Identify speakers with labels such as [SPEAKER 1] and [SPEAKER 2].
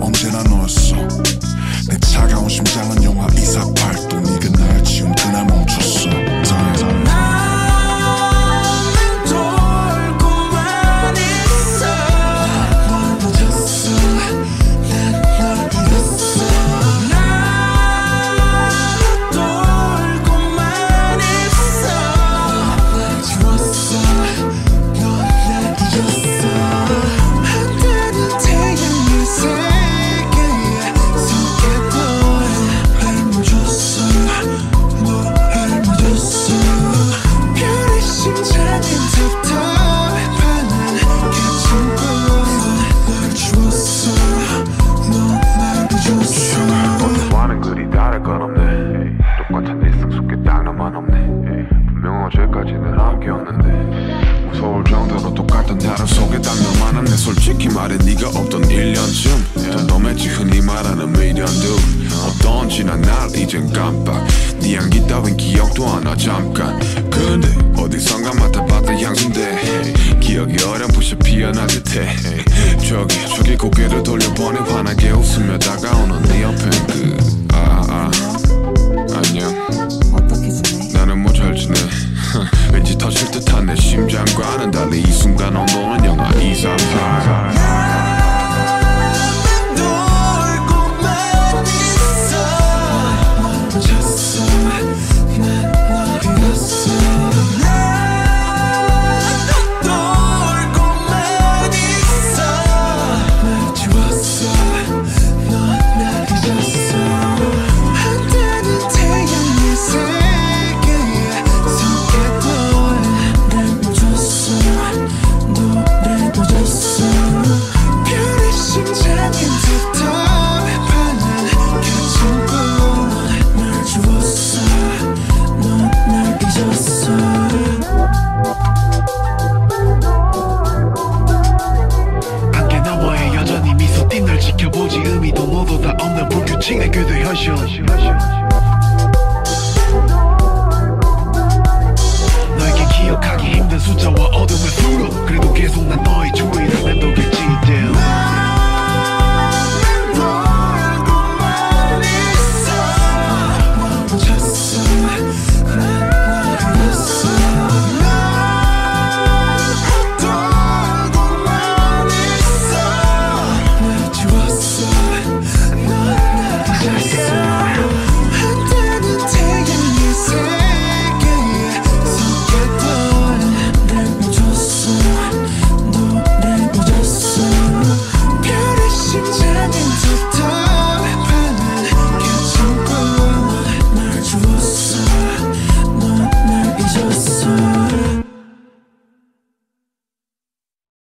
[SPEAKER 1] 언제나 너였어. 내 차가운 심장은 영하 248도. 솔직히 말해 네가 없던 1년쯤. 덤덤했지 흔히 말하는 미련도 어떤 지 난 날 이젠 깜빡. 네 향기 따윈 기억도 안나 잠깐. 근데 어디선가 맡아봤다 향수인데 기억이 어렴풋이 피어날 듯해 저기 저기 고개를 돌려보니 환하게 웃으며 다가오는 네 옆엔 그 아아. 안 亲爱的，绝对害羞。